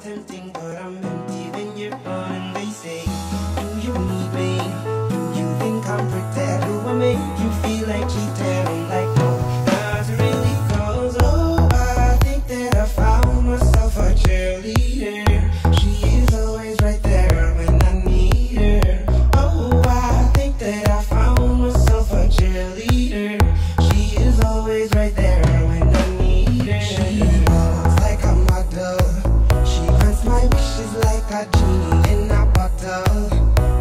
tempting, but I'm empty when you're gone. They say, Do you need me? Do you think I'm pretend? Do I make you feel like cheating? I'm like, no, not really, cause oh, I think that I found myself a cheerleader. She is always right there when I need her. Oh, I think that I found myself a cheerleader. She is always right there a genie in a bottle.